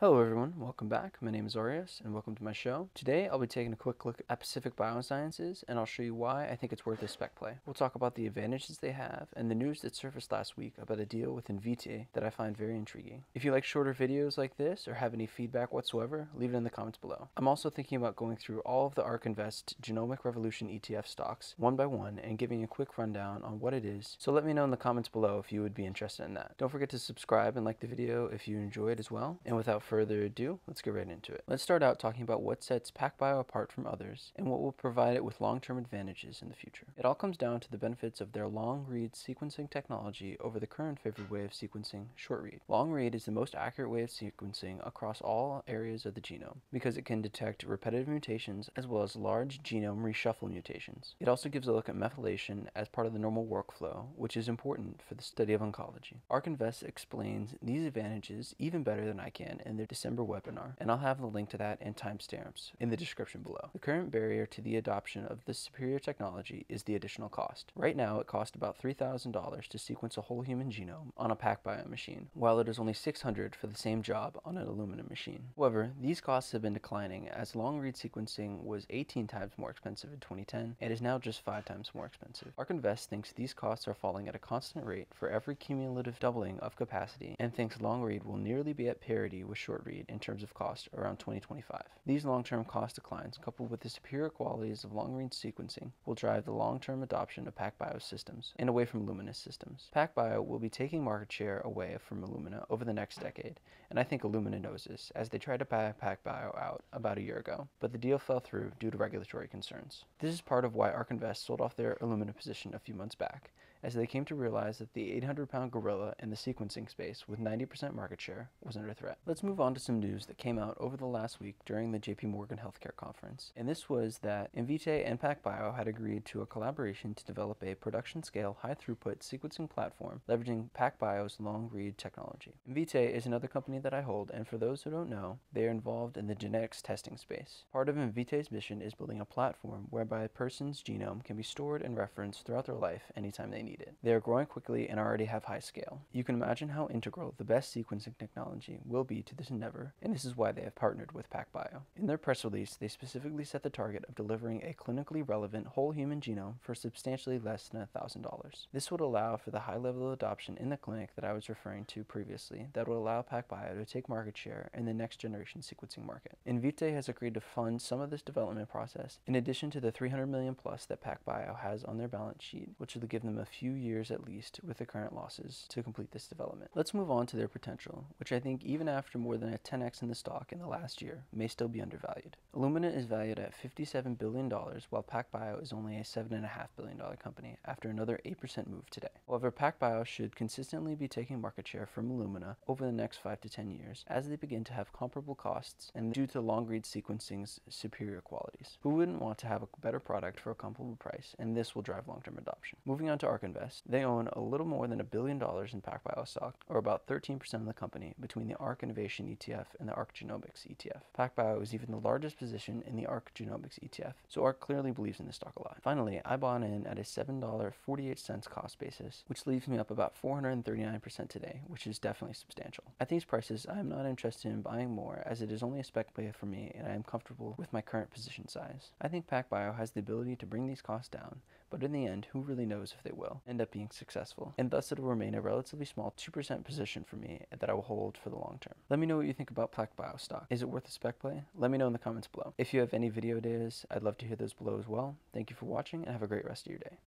Hello everyone, welcome back. My name is Arius and welcome to my show. Today I'll be taking a quick look at Pacific Biosciences and I'll show you why I think it's worth a spec play. We'll talk about the advantages they have and the news that surfaced last week about a deal with Invitae that I find very intriguing. If you like shorter videos like this or have any feedback whatsoever, leave it in the comments below. I'm also thinking about going through all of the ARK Invest Genomic Revolution ETF stocks one by one and giving a quick rundown on what it is, so let me know in the comments below if you would be interested in that. Don't forget to subscribe and like the video if you enjoy it as well. And without further ado, let's get right into it. Let's start out talking about what sets PacBio apart from others and what will provide it with long-term advantages in the future. It all comes down to the benefits of their long-read sequencing technology over the current favored way of sequencing, short-read. Long-read is the most accurate way of sequencing across all areas of the genome because it can detect repetitive mutations as well as large genome reshuffle mutations. It also gives a look at methylation as part of the normal workflow, which is important for the study of oncology. ARK Invest explains these advantages even better than I can in their December webinar, and I'll have the link to that and timestamps in the description below. The current barrier to the adoption of this superior technology is the additional cost. Right now, it costs about $3,000 to sequence a whole human genome on a PacBio machine, while it is only $600 for the same job on an Illumina machine. However, these costs have been declining as long-read sequencing was 18 times more expensive in 2010 and is now just 5 times more expensive. ARK Invest thinks these costs are falling at a constant rate for every cumulative doubling of capacity and thinks long-read will nearly be at parity with short-read in terms of cost around 2025. These long-term cost declines, coupled with the superior qualities of long-range sequencing, will drive the long-term adoption of PacBio systems and away from Illumina systems. PacBio will be taking market share away from Illumina over the next decade, and I think Illumina knows this, as they tried to buy PacBio out about a year ago, but the deal fell through due to regulatory concerns. This is part of why ARK Invest sold off their Illumina position a few months back, as they came to realize that the 800-pound gorilla in the sequencing space with 90% market share was under threat. Let's move on to some news that came out over the last week during the JP Morgan Healthcare Conference. And this was that Invitae and PacBio had agreed to a collaboration to develop a production scale high throughput sequencing platform leveraging PacBio's long read technology. Invitae is another company that I hold, and for those who don't know, they are involved in the genetics testing space. Part of Invitae's mission is building a platform whereby a person's genome can be stored and referenced throughout their life anytime they need it. They are growing quickly and already have high scale. You can imagine how integral the best sequencing technology will be to this endeavor, and this is why they have partnered with PacBio. In their press release, they specifically set the target of delivering a clinically relevant whole human genome for substantially less than $1,000. This would allow for the high level of adoption in the clinic that I was referring to previously that would allow PacBio to take market share in the next generation sequencing market. Invitae has agreed to fund some of this development process in addition to the 300 million plus that PacBio has on their balance sheet, which will give them a few years at least with the current losses to complete this development. Let's move on to their potential, which I think even after more than a 10x in the stock in the last year may still be undervalued. Illumina is valued at $57 billion, while PacBio is only a $7.5 billion company after another 8% move today. However, PacBio should consistently be taking market share from Illumina over the next 5 to 10 years as they begin to have comparable costs and due to long-read sequencing's superior qualities. Who wouldn't want to have a better product for a comparable price, and this will drive long-term adoption. Moving on to ARK Invest, they own a little more than a billion dollars in PacBio stock, or about 13% of the company between the ARK Innovation ETF and the ARK Genomics ETF. PacBio is even the largest position in the ARK Genomics ETF, so ARK clearly believes in this stock a lot. Finally, I bought in at a $7.48 cost basis, which leaves me up about 439% today, which is definitely substantial. At these prices, I am not interested in buying more as it is only a spec play for me and I am comfortable with my current position size. I think PacBio has the ability to bring these costs down, but in the end, who really knows if they will end up being successful, and thus it will remain a relatively small 2% position for me that I will hold for the long term. Let me know what you think about PacBio stock. Is it worth a spec play? Let me know in the comments below. If you have any video ideas, I'd love to hear those below as well. Thank you for watching and have a great rest of your day.